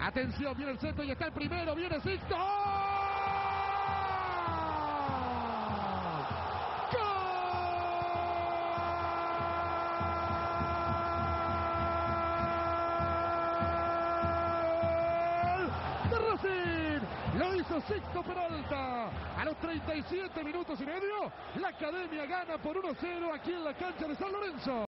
Atención, viene el centro y está el primero, viene Sixto. Lo hizo Sixto Peralta. A los 37 minutos y medio, la academia gana por 1-0 aquí en la cancha de San Lorenzo.